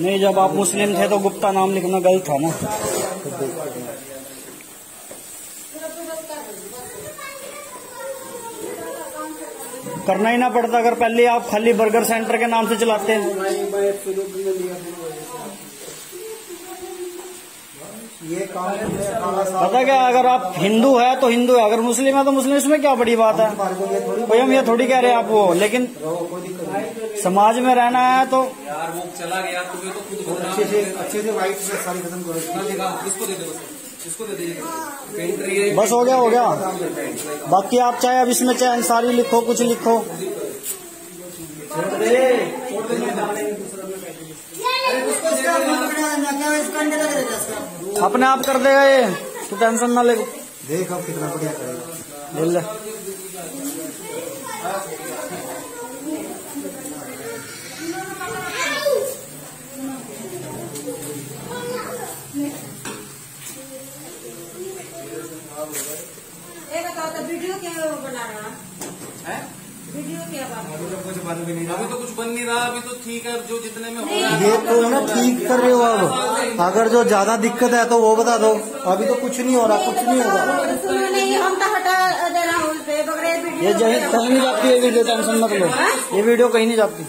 नहीं जब आप मुस्लिम थे तो गुप्ता नाम लिखना गलत था ना। करना ही ना पड़ता अगर पहले आप खाली बर्गर सेंटर के नाम से चलाते हैं। ये काम पता क्या अगर आप हिंदू है तो हिंदू है अगर मुस्लिम है तो मुस्लिम इसमें क्या बड़ी बात है कोई हम ये थोड़ी कह रहे हैं आप वो लेकिन समाज में रहना है तो यार वो चला गया तुम्हें तो खुद अच्छे से अच्छे से व्हाइट से सारी खत्म करो इसको दे दो। इसको दे दीजिए बस हो गया हो गया। बाकी आप चाहे अब इसमें चाहे अंसारी लिखो कुछ लिखो। अपने आप कर देगा ये। तू टेंशन ना ले। देख अब कितना बढ़िया करेगा बोल ले ये बताओ तो वीडियो क्या बना रहा है? वीडियो क्या अभी तो कुछ बन भी नहीं रहा। अभी तो कुछ बन नहीं रहा अभी तो ठीक है जो जितने में हो रहा ये तो ना ठीक कर रहे हो अब अगर जो ज़्यादा दिक्कत है तो वो बता दो। अभी तो कुछ नहीं हो रहा कुछ नहीं होगा। सुनो नहीं हम तो ये कहीं नहीं जाती ये वीडियो टेंशन मत लो। ये वीडियो कहीं नहीं जाती।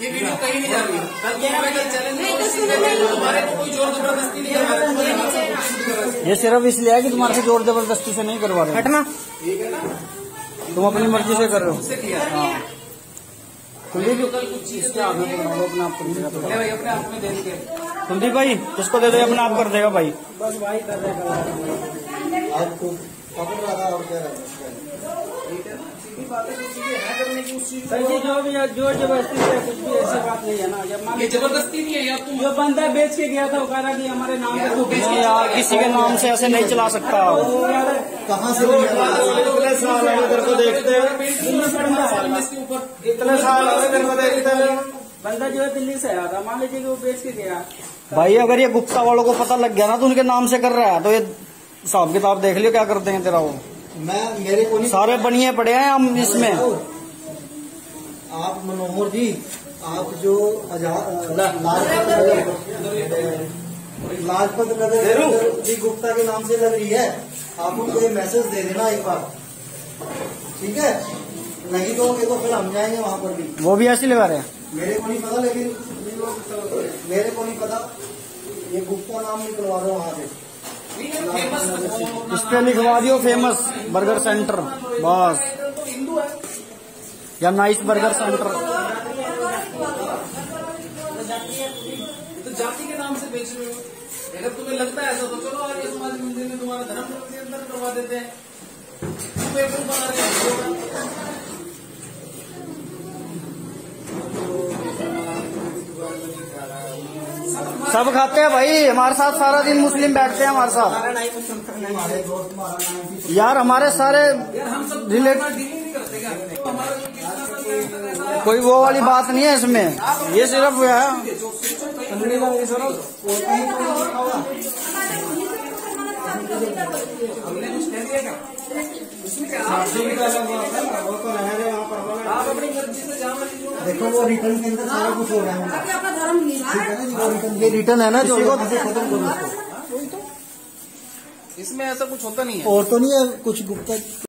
ये वीडियो कहीं नहीं जा रही। है कल तुम्हारे कल चैलेंज नहीं तो सुनो नहीं। हमारे को कोई ज़ोर ज़बरदस्ती नहीं है को ये सिर्फ़ इसलिए है कि तुम्हारे से ज़ोर ज़बरदस्ती से नहीं करवा रहे हटना। ठीक है ना? तुम अपनी मर्ज़ी से कर रहे हो। किया। हाँ। कुलदीप कल कुछ चीज़ के लो अपने आप कर देगा ले भाई अपने आप में दे कुलदीप भाई इसको दे दो अपने आप कर देगा भाई। बस भाई कर देगा। आपको पकड़ रहा था और क्या रहा सर जो भी ज़ोर ज़बरदस्ती से कुछ भी ऐसी बात नहीं है ना जब मान ज़बरदस्ती नहीं है यार तुम जो बंदा बेच के गया था वो कह रहा कि हमारे नाम पे तो नहीं यार किसी के नाम से ऐसे नहीं चला सकता। कहाँ से इतने साल हो तेरे को देखते इतने साल हो तेरे को देखते बंदा जो है दिल्ली से आया था मान लीजिए कि वो बेच के गया। भाई अगर ये गुप्ता वालों को पता लग गया ना तो उनके नाम से कर रहा है तो ये हिसाब किताब देख लियो क्या करते हैं तेरा वो? मैं मेरे को नहीं सारे बनिए पड़े हैं हम इसमें। आप मनोहर जी आप जो लाजपत नगर लाजपत नगर जी गुप्ता के नाम से लग रही है। आप उनको ये मैसेज दे देना एक बार। ठीक है? नहीं तो तो फिर हम जाएँगे वहाँ पर भी। वो भी ऐसे लगा रहे हैं। मेरे को नहीं पता लेकिन मेरे को नहीं पता। ये गुप्ता नाम निकलवा दो वहाँ से। इस पे लिखवा दियो फ़ेमस बर्गर सेंटर बस। या नाइस बर्गर सेंटर तो जाति के नाम से बेच रहे हो। अगर तुम्हें लगता है ऐसा तो चलो आज समाज मंदिर में तुम्हारा धर्म के अंदर करवा देते हैं। हो सब खाते हैं भाई हमारे साथ सारा दिन मुस्लिम बैठते हैं हमारे साथ। यार हमारे सारे रिलेट डीलिंग नहीं करते क्या? तो कोई वो वाली बात नहीं है इसमें। ये सिर्फ़ है। देखो वो रिटर्न के अंदर सारा कुछ हो रहा है। ये रिटर्न है ना जो इसमें ऐसा कुछ होता नहीं है। और तो नहीं है कुछ गुप्ता